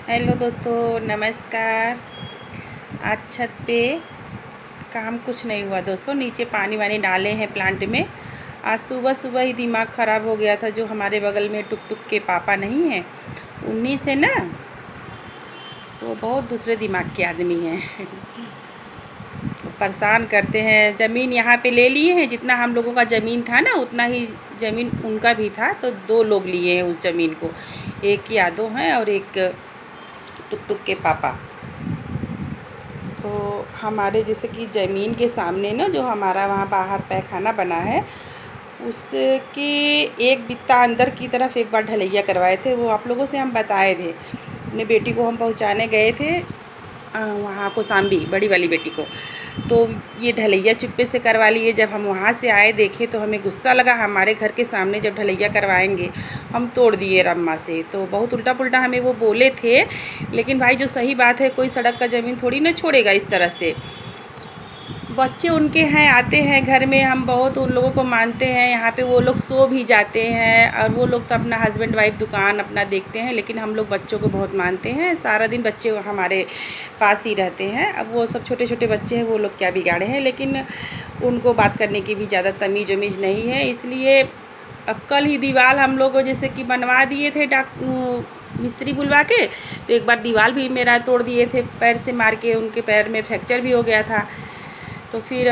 Hello दोस्तों, नमस्कार। आज छत पे काम कुछ नहीं हुआ दोस्तों, नीचे पानी वानी डाले हैं प्लांट में। आज सुबह सुबह ही दिमाग ख़राब हो गया था, जो हमारे बगल में टुक टुक के पापा नहीं हैं, उन्हीं से ना, वो बहुत दूसरे दिमाग के आदमी हैं। परेशान करते हैं। ज़मीन यहाँ पे ले लिए हैं, जितना हम लोगों का ज़मीन था ना, उतना ही ज़मीन उनका भी था तो दो लोग लिए हैं उस ज़मीन को। एक यादव हैं और एक टुक टुक के पापा। तो हमारे जैसे कि ज़मीन के सामने ना, जो हमारा वहाँ बाहर पैखाना बना है, उसके एक बित्ता अंदर की तरफ़ एक बार ढलैया करवाए थे, वो आप लोगों से हम बताए थे। अपने बेटी को हम पहुँचाने गए थे वहाँ को सांबी, बड़ी वाली बेटी को। तो ये ढलैया चुप्पे से करवा लिए। जब हम वहाँ से आए, देखे तो हमें गुस्सा लगा। हमारे घर के सामने जब ढलैया करवाएँगे, हम तोड़ दिए रम्मा से। तो बहुत उल्टा पुल्टा हमें वो बोले थे। लेकिन भाई, जो सही बात है, कोई सड़क का ज़मीन थोड़ी ना छोड़ेगा इस तरह से। बच्चे उनके हैं, आते हैं घर में, हम बहुत उन लोगों को मानते हैं। यहाँ पे वो लोग सो भी जाते हैं और वो लोग तो अपना हस्बैंड वाइफ दुकान अपना देखते हैं, लेकिन हम लोग बच्चों को बहुत मानते हैं। सारा दिन बच्चे हमारे पास ही रहते हैं। अब वो सब छोटे छोटे बच्चे हैं, वो लोग क्या बिगाड़े हैं, लेकिन उनको बात करने की भी ज़्यादा तमीज़ उमीज़ नहीं है। इसलिए अब कल ही दीवार हम लोग जैसे कि बनवा दिए थे डाक मिस्त्री बुलवा के तो एक बार दीवार भी मेरा तोड़ दिए थे, पैर से मार के उनके पैर में फ्रैक्चर भी हो गया था। तो फिर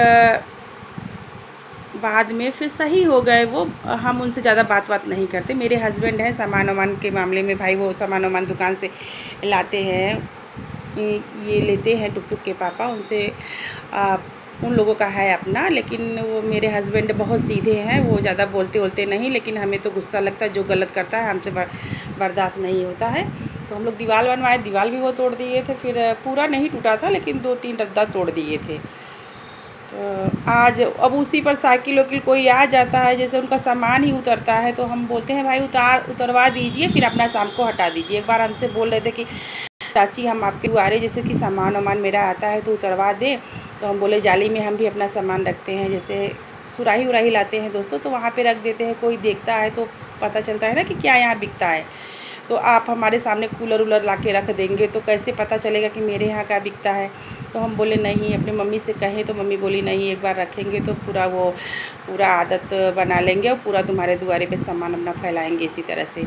बाद में फिर सही हो गए वो। हम उनसे ज़्यादा बात बात नहीं करते। मेरे हस्बैंड हैं सामान वामान के मामले में भाई वो सामान वामान दुकान से लाते हैं। ये लेते हैं टुक टुक के पापा। उनसे आ, उन लोगों का है अपना लेकिन वो मेरे हस्बैंड बहुत सीधे हैं। वो ज़्यादा बोलते बोलते नहीं लेकिन हमें तो गुस्सा लगता है जो गलत करता है हमसे बर्दाश्त नहीं होता है। तो हम लोग दीवार बनवाए दीवार भी वो तोड़ दिए थे। फिर पूरा नहीं टूटा था लेकिन दो तीन रद्दा तोड़ दिए थे। तो आज अब उसी पर साइकिल वकील कोई आ जाता है, जैसे उनका सामान ही उतरता है तो हम बोलते हैं, भाई, उतार, उतरवा दीजिए, फिर अपना शाम को हटा दीजिए। एक बार हमसे बोल रहे थे कि, चाची, हम आपके रहे जैसे कि सामान वामान मेरा आता है तो उतरवा दें। तो हम बोले, जाली में हम भी अपना सामान रखते हैं, जैसे सुराही उराही लाते हैं दोस्तों तो वहाँ पर रख देते हैं, कोई देखता है तो पता चलता है ना कि क्या यहाँ बिकता है। तो आप हमारे सामने कूलर वूलर ला के रख देंगे। तो कैसे पता चलेगा कि मेरे यहाँ का बिकता है? तो हम बोले, नहीं, अपनी मम्मी से कहें। तो मम्मी बोली, नहीं, एक बार रखेंगे तो पूरा वो, पूरा आदत बना लेंगे और पूरा तुम्हारे दुआरे पे सामान अपना फैलाएँगे इसी तरह से।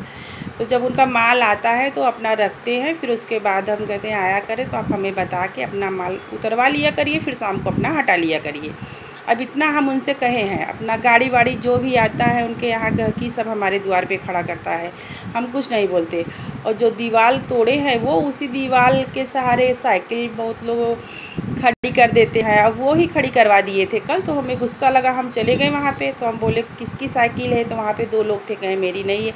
तो जब उनका माल आता है तो अपना रखते हैं, फिर उसके बाद हम कहते हैं, आया करें तो आप हमें बता के अपना माल उतरवा लिया करिए, फिर शाम को अपना हटा लिया करिए। अब इतना हम उनसे कहे हैं, अपना गाड़ी वाड़ी जो भी आता है, उनके यहाँ गहकी सब हमारे द्वार पे खड़ा करता है। हम कुछ नहीं बोलते। और जो दीवार तोड़े हैं, वो उसी दीवार के सहारे साइकिल बहुत लोग खड़ी कर देते हैं। अब वो ही खड़ी करवा दिए थे। कल तो हमें गुस्सा लगा, हम चले गए वहाँ पे तो हम बोले, किसकी साइकिल है? तो वहाँ पे दो लोग थे, कहें, मेरी नहीं है।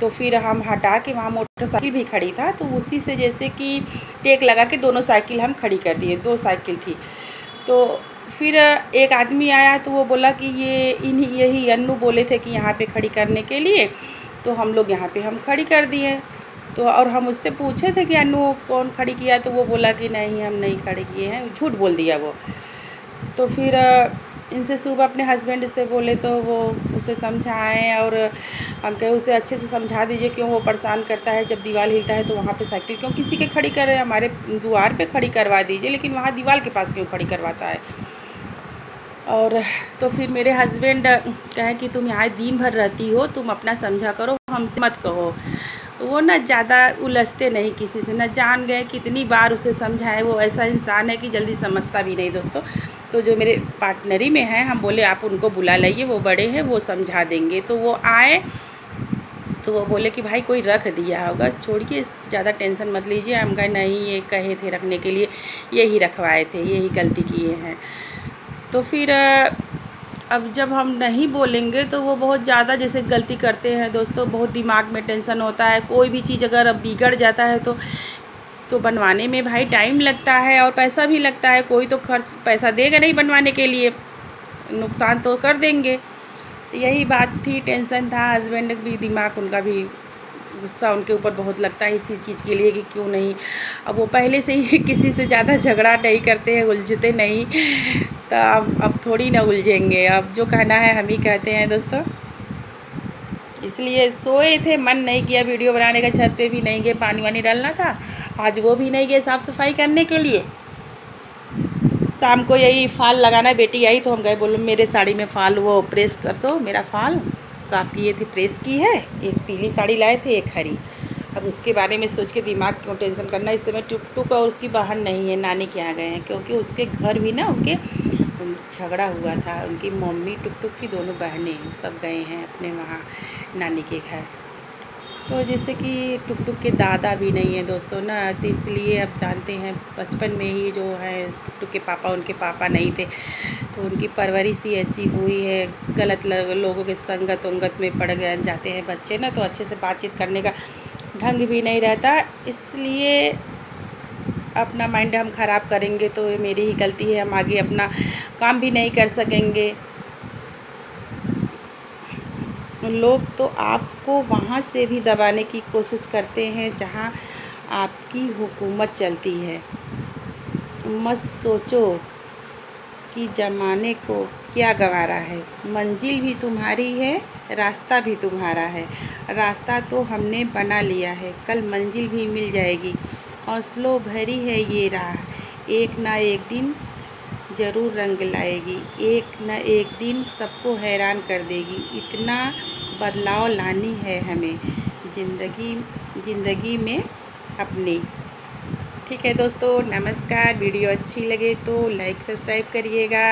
तो फिर हम हटा के वहाँ मोटरसाइकिल भी खड़ी था। तो उसी से जैसे कि टेक लगा के दोनों साइकिल हम खड़ी कर दिए, दो साइकिल थी। तो फिर एक आदमी आया तो वो बोला कि ये इन्हीं, यही अन्नू बोले थे कि यहाँ पे खड़ी करने के लिए तो हम लोग यहाँ पे हम खड़ी कर दिए। तो और हम उससे पूछे थे कि अन्नू कौन खड़ी किया तो वो बोला कि नहीं, हम नहीं खड़े किए हैं, झूठ बोल दिया वो। तो फिर इनसे सुबह अपने हस्बैंड से बोले तो वो उसे समझाएँ और हम कहे, उसे अच्छे से समझा दीजिए क्यों वो परेशान करता है, जब दीवार हिलता है तो वहाँ पे साइकिल क्यों किसी के खड़ी कर रहे हैं हमारे द्वार पे खड़ी करवा दीजिए, लेकिन वहाँ दीवार के पास क्यों खड़ी करवाता है? और तो फिर मेरे हस्बैंड कहे कि तुम यहाँ दिन भर रहती हो, तुम अपना समझा करो, हमसे मत कहो। वो ना ज़्यादा उलझते नहीं किसी से, ना जान गए कितनी बार उसे समझाएँ वो ऐसा इंसान है कि जल्दी समझता भी नहीं दोस्तों। तो जो मेरे पार्टनरी में हैं, हम बोले, आप उनको बुला लाइए, वो बड़े हैं, वो समझा देंगे। तो वो आए तो वो बोले कि, भाई, कोई रख दिया होगा छोड़िए ज़्यादा टेंशन मत लीजिए, हम कहे, नहीं, ये कहे थे रखने के लिए, यही रखवाए थे, यही गलती किए हैं। तो फिर अब जब हम नहीं बोलेंगे तो वो बहुत ज़्यादा जैसे गलती करते हैं दोस्तों, बहुत दिमाग में टेंशन होता है, कोई भी चीज़ अगर अब बिगड़ जाता है तो तो बनवाने में भाई टाइम लगता है और पैसा भी लगता है, कोई तो खर्च पैसा देगा नहीं बनवाने के लिए, नुकसान तो कर देंगे। यही बात थी, टेंशन था, हस्बैंड भी दिमाग उनका भी गुस्सा उनके ऊपर बहुत लगता है इसी चीज़ के लिए कि क्यों नहीं। अब वो पहले से ही किसी से ज़्यादा झगड़ा नहीं करते हैं, उलझते नहीं। तो अब अब थोड़ी ना उलझेंगे। अब जो कहना है हम ही कहते हैं दोस्तों। इसलिए सोए थे, मन नहीं किया वीडियो बनाने का, छत पे भी नहीं गए, पानी वानी डालना था। आज वो भी नहीं गए साफ़ सफ़ाई करने के लिए। शाम को यही फाल लगाना, बेटी आई तो हम गए, बोलो, मेरे साड़ी में फाल, वो प्रेस कर दो, मेरा फाल। साफ़ किए थे प्रेस की है, एक पीली साड़ी लाए थे, एक हरी। अब उसके बारे में सोच के दिमाग क्यों टेंशन करना, इस समय टुक टुक और उसकी बाहर नहीं है, नानी के यहाँ गए हैं, क्योंकि उसके घर भी ना उनके झगड़ा हुआ था, उनकी मम्मी टुक टुक की दोनों बहनें सब गए हैं अपने वहाँ, नानी के घर। तो जैसे कि टुक टुक के दादा भी नहीं है दोस्तों ना तो इसलिए अब जानते हैं बचपन में ही जो है टुक टुक के पापा, उनके पापा नहीं थे। तो उनकी परवरिश ही ऐसी हुई है, गलत लोगों के संगत उंगत में पड़ गए, जाते हैं बच्चे ना तो अच्छे से बातचीत करने का ढंग भी नहीं रहता। इसलिए अपना माइंड हम ख़राब करेंगे तो मेरी ही गलती है, हम आगे अपना काम भी नहीं कर सकेंगे। लोग तो आपको वहाँ से भी दबाने की कोशिश करते हैं जहाँ आपकी हुकूमत चलती है। मत सोचो कि ज़माने को क्या गंवारा है। मंजिल भी तुम्हारी है, रास्ता भी तुम्हारा है। रास्ता तो हमने बना लिया है, कल मंजिल भी मिल जाएगी। हौसलों भरी है ये राह, एक ना एक दिन ज़रूर रंग लाएगी। एक न एक दिन सबको हैरान कर देगी। इतना बदलाव लानी है हमें ज़िंदगी ज़िंदगी में अपनी। ठीक है दोस्तों, नमस्कार। वीडियो अच्छी लगे तो लाइक, सब्सक्राइब करिएगा।